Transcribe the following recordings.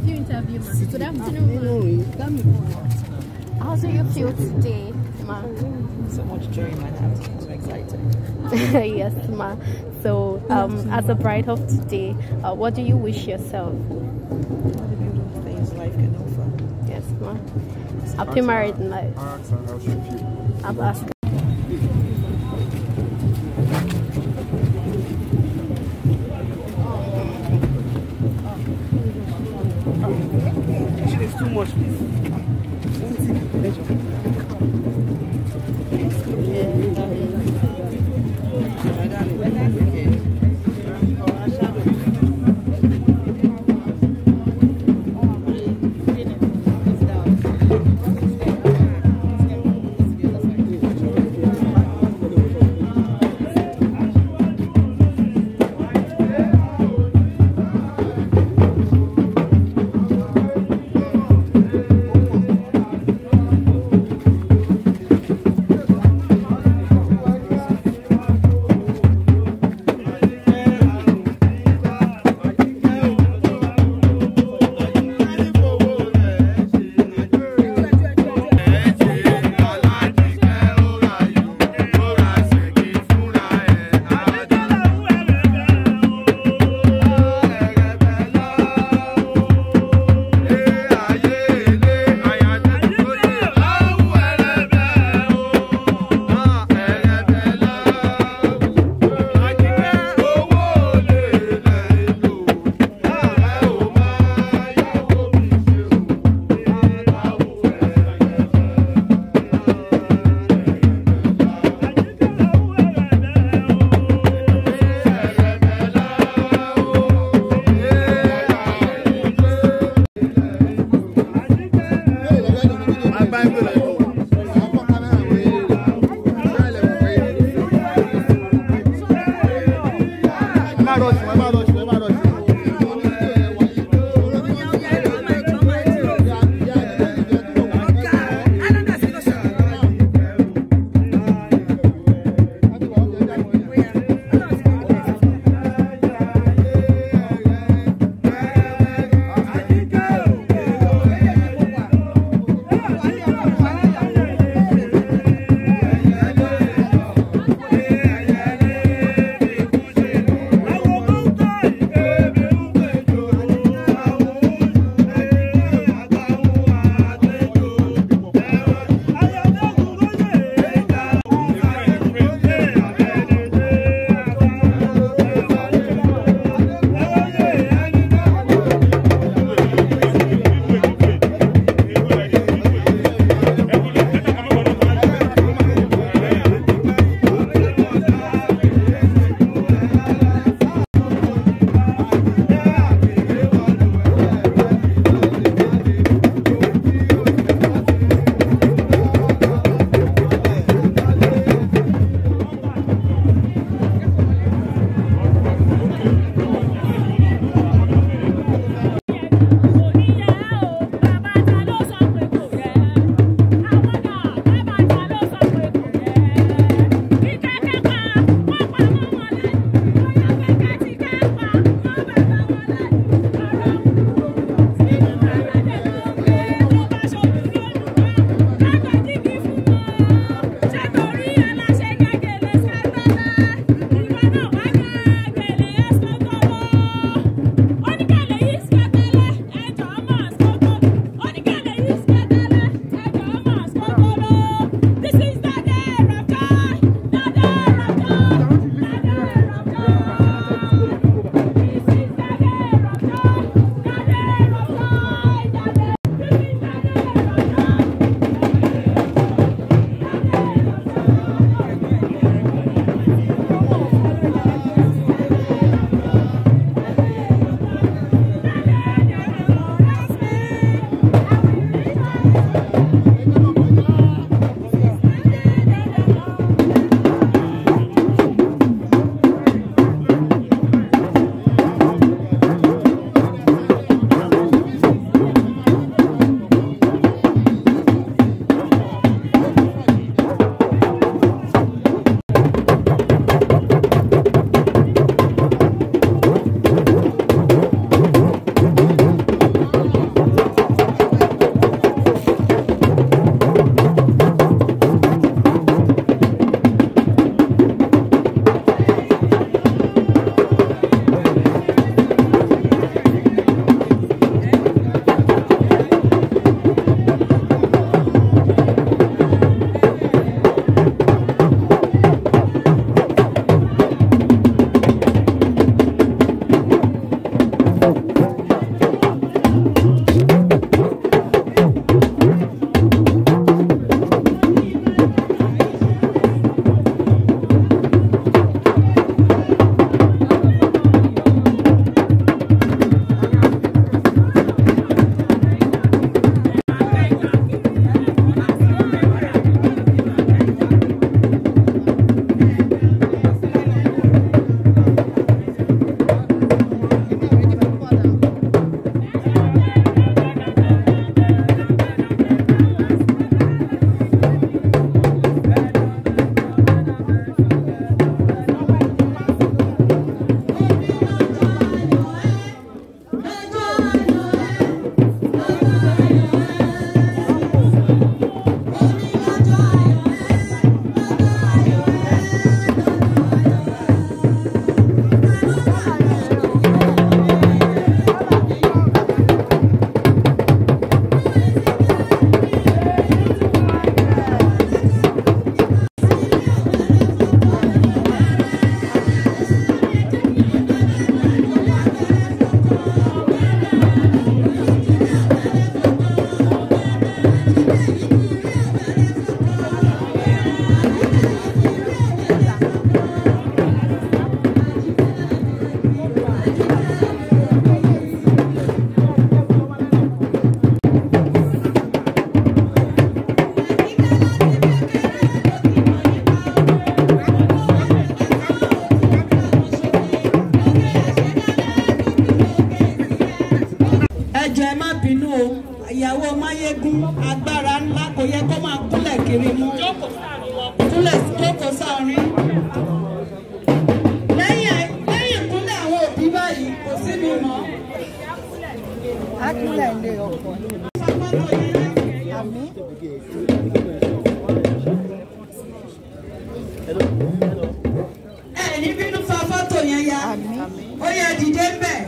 You interview, ma. Good afternoon, ma. How do you feel today, ma? So much joy in my heart. I'm so excited. yes, ma. So, um, as a bride of today, uh, what do you wish yourself? All the beautiful things life can offer. Yes, ma. Happy married life. Ask her much, please. Ìyàwó máyégún agbára ńlá kò yẹ kó máa kúnlẹ̀ kiri mú kúnlẹ̀ jókòó sáárín. lẹ́yìn ìkúnlẹ̀ àwọn òbí báyìí kò sí mi mọ́. Akílẹ̀ ilé ọkọ̀. Àmì. ẹ ní bínú fa fọ́tò yẹn ya ó yẹ dìde ń bẹ̀.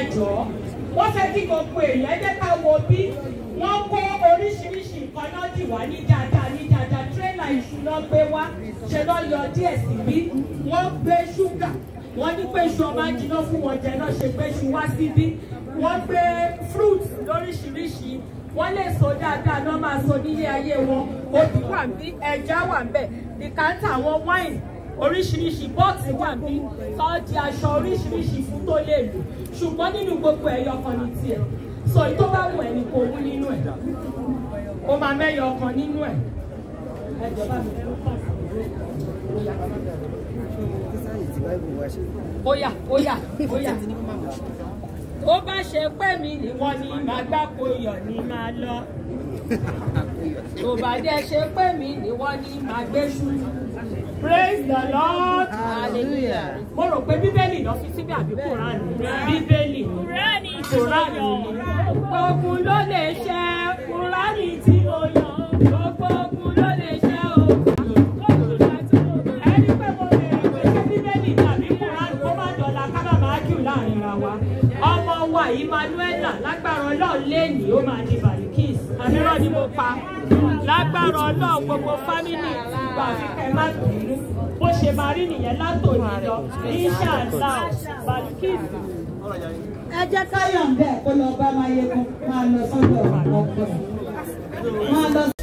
Ẹjọ́ wọ́n fẹ́ kí gbogbo èèyàn jẹ́ ká wo bí wọ́n kó oríṣiríṣi nǹkan náà dì wá ní dáadáa ní dáadáa. Tírélà iṣu náà gbé wá ṣe náà yọ díẹ̀ sí bí? Wọ́n gbé ṣúgà wọ́n ní pé iṣu ọba jiná fún wọn jẹ náà ṣe gbé iṣu wá síbí wọ́n gbé fruit lóríṣiríṣi wọ́n lè so dáadáa náà máa so nílé ayé wọn. Obì wà ń bí ẹja wà ń bẹ̀ ìkántà àwọn wine oríṣiríṣi bọ́ọ̀sì wà bí di aṣọ oríṣiríṣi fún tó lè lò. Ṣùgbọ́n nínú gbogbo ẹ̀yọ kan ní tiẹ̀. Sọ èyí tó bá wù ẹ́ ní kò mú nínú ẹ̀. Ó máa mẹ́yọ kan nínú ẹ̀. Ẹ jọba mi. Óyà óyà óyà ó bá ṣe pé mi ni màá gbáko iyọ̀ ni màá lọ tó bá dẹ̀ ṣe pé mi ni màá gbé ṣú. praise the lord. Hallelujah. mo rò pé bíbélì lọ fi síbí àbí kúránì bíbélì. Ni kúránì ni. Gbogbo ló lè ṣe. Kúránì tí mo yàn lẹ́nìí ó máa di balikis àbúrò ni mo pa lágbára ọlọ́run gbogbo fámìlì gbà fífẹ́ má bínú bó ṣe máa rí nìyẹn látòní lọ inṣàlá balikis. ẹ jẹ́ káyọ̀ ń bẹ̀ kó lọ bá máa yẹ kó máa lọ sọ́dọ̀ ọkọ ẹ̀.